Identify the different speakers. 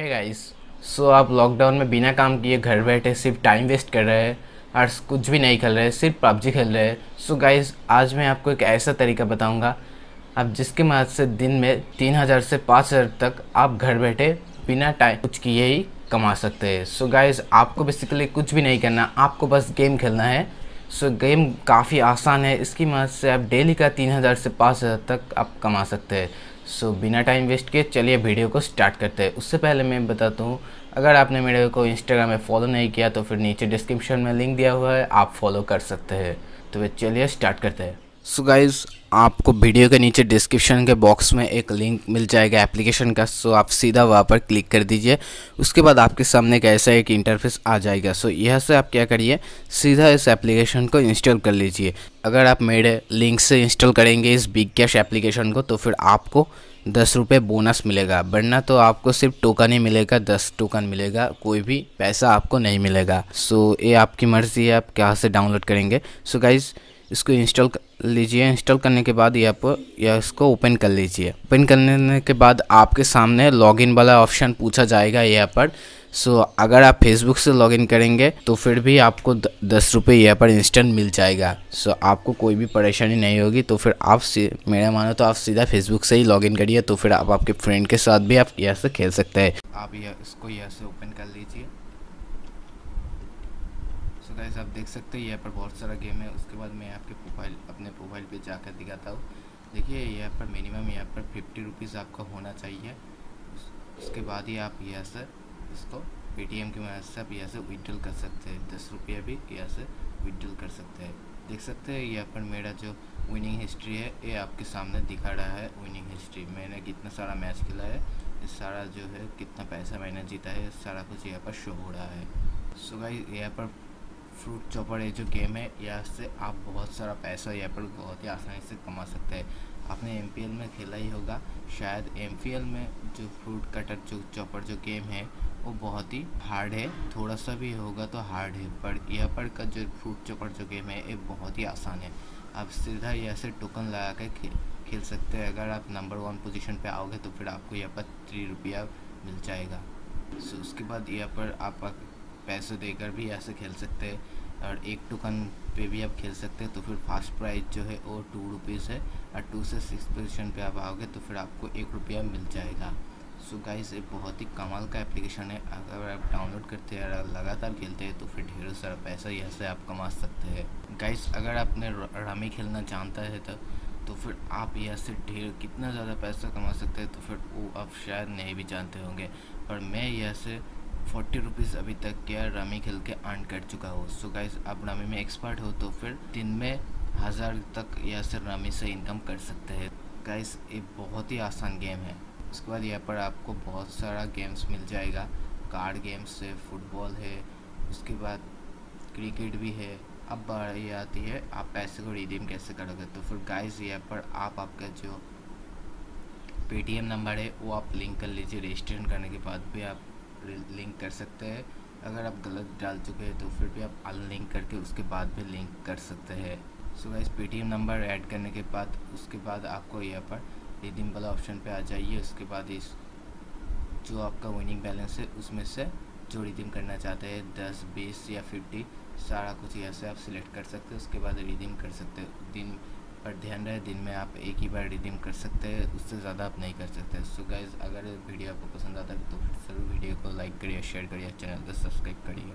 Speaker 1: है guys so आप lockdown में बिना काम किए घर बैठे सिर्फ़ टाइम वेस्ट कर रहे हैं और कुछ भी नहीं खेल रहे सिर्फ़ पबजी खेल रहे हैं। सो गाइस आज मैं आपको एक ऐसा तरीका बताऊँगा। आप जिसके मदद से दिन में तीन हज़ार से पाँच हज़ार तक आप घर बैठे बिना टाइम कुछ किए ही कमा सकते हैं। सो गाइस आपको बेसिकली कुछ भी नहीं करना आपको बस गेम खेलना है। सो so, गेम काफ़ी आसान है इसकी मदद से आप डेली का तीन हज़ार से पाँच हज़ार तक आप कमा सकते हैं। सो so, बिना टाइम वेस्ट किए चलिए वीडियो को स्टार्ट करते हैं। उससे पहले मैं बताता हूँ अगर आपने मेरे को इंस्टाग्राम में फॉलो नहीं किया तो फिर नीचे डिस्क्रिप्शन में लिंक दिया हुआ है आप फॉलो कर सकते हैं। तो चलिए स्टार्ट करते हैं। सो गाइज़ आपको वीडियो के नीचे डिस्क्रिप्शन के बॉक्स में एक लिंक मिल जाएगा एप्लीकेशन का। सो आप सीधा वहाँ पर क्लिक कर दीजिए। उसके बाद आपके सामने एक ऐसा एक इंटरफेस आ जाएगा। सो यह से आप क्या करिए, सीधा इस एप्लीकेशन को इंस्टॉल कर लीजिए। अगर आप मेरे लिंक से इंस्टॉल करेंगे इस बिग कैश एप्लीकेशन को तो फिर आपको दस रुपये बोनस मिलेगा। वरना तो आपको सिर्फ़ टोकन ही मिलेगा, दस टोकन मिलेगा, कोई भी पैसा आपको नहीं मिलेगा। सो ये आपकी मर्ज़ी है, आप कहाँ से डाउनलोड करेंगे। सो गाइज़ इसको इंस्टॉल कर लीजिए, इंस्टॉल करने के बाद यहाँ पर या इसको ओपन कर लीजिए। ओपन करने के बाद आपके सामने लॉगिन वाला ऑप्शन पूछा जाएगा यहाँ पर। सो, अगर आप फेसबुक से लॉगिन करेंगे तो फिर भी आपको दस रुपये यहाँ पर इंस्टेंट मिल जाएगा। सो, आपको कोई भी परेशानी नहीं होगी तो फिर आप मेरा मानो तो आप सीधा फेसबुक से ही लॉगिन करिए तो फिर आप आपके फ्रेंड के साथ भी आप यहाँ से खेल सकते हैं। आप यह इसको यहाँ से ओपन कर लीजिए। सो गाइस आप देख सकते हैं, यहाँ पर बहुत सारा गेम है। उसके बाद मैं आपके प्रोफ़ाइल अपने प्रोफ़ाइल पे जाकर दिखाता हूँ। देखिए, यहाँ पर मिनिमम यहाँ पर फिफ्टी रुपीज़ आपका होना चाहिए। उसके बाद ही आप यहाँ से इसको पेटीएम की मदद से आप यहाँ से विड्रॉल कर सकते हैं। दस रुपया भी यहाँ से विड्रॉल कर सकते हैं। देख सकते हैं, यहाँ पर मेरा जो विनिंग हिस्ट्री है, ये आपके सामने दिखा रहा है विनिंग हिस्ट्री मैंने कितना सारा मैच खेला है इस सारा जो है, कितना पैसा मैंने जीता है सारा कुछ यहाँ पर शो हो रहा है। सो भाई यहाँ पर फ्रूट चॉपर ये जो गेम है यहाँ से आप बहुत सारा पैसा यहाँ पर बहुत ही आसानी से कमा सकते हैं। आपने MPL में खेला ही होगा। शायद एमपीएल में जो फ्रूट कटर जो चॉपर जो गेम है, वो बहुत ही हार्ड है। थोड़ा सा भी होगा तो हार्ड है, पर यह पर का जो फ्रूट चॉपर जो गेम है, ये बहुत ही आसान है। आप सीधा यहाँ से टोकन लगा कर खेल खेल सकते हैं। अगर आप नंबर वन पोजीशन पे आओगे तो फिर आपको यहाँ पर थ्री रुपया मिल जाएगा। सो उसके बाद यहाँ पर आप पैसे देकर भी ऐसे खेल सकते हैं। और एक टोकन पे भी आप खेल सकते हैं तो फिर फास्ट प्राइस जो है वो टू रुपीज़ है। और टू से सिक्स पोजिशन पे आप आओगे तो फिर आपको एक रुपया मिल जाएगा। सो गाइस ये बहुत ही कमाल का एप्लीकेशन है। अगर आप डाउनलोड करते हैं और लगातार खेलते हैं तो फिर ढेरों सारा पैसा यहाँ से आप कमा सकते हैं। गाइस अगर आपने रमी खेलना जानता है तो तो फिर आप यहाँ से ढेर, कितना ज़्यादा पैसा कमा सकते हैं तो फिर वो आप शायद नहीं भी जानते होंगे। पर मैं यहाँ से फोर्टी रुपीज़ अभी तक क्या रमी खेल के अर्न कर चुका हो? सो गाइज़ आप रमी में एक्सपर्ट हो तो फिर दिन में हज़ार तक या से रमी से इनकम कर सकते हैं। गाइस ये बहुत ही आसान गेम है। उसके बाद यहाँ पर आपको बहुत सारा गेम्स मिल जाएगा। कार्ड गेम्स है फुटबॉल है, उसके बाद क्रिकेट भी है। अब बारी आती है, आप पैसे को रिडीम कैसे करोगे? तो फिर गाइस यहाँ पर आप आपका जो पेटीएम नंबर है, वो आप लिंक कर लीजिए। रजिस्ट्रेशन करने के बाद भी आप लिंक कर सकते हैं। अगर आप गलत डाल चुके हैं तो फिर भी आप अनलिंक करके उसके बाद भी लिंक कर सकते हैं। So guys Paytm number add करने के बाद, उसके बाद आपको यहाँ पर रिडीम वाला ऑप्शन पे आ जाइए। उसके बाद इस, जो आपका विनिंग बैलेंस है, उसमें से जो रिडीम करना चाहते हैं, दस, बीस या फिफ्टी सारा कुछ यहाँ से आप सिलेक्ट कर सकते हैं। उसके बाद रिडीम कर सकते हैं। दिन पर ध्यान रहे, दिन में आप एक ही बार रिडीम कर सकते हैं, उससे ज़्यादा आप नहीं कर सकते। सो गाइज़ अगर वीडियो आपको पसंद आता है तो फिर वीडियो को लाइक करिए शेयर करिए चैनल को सब्सक्राइब करिए।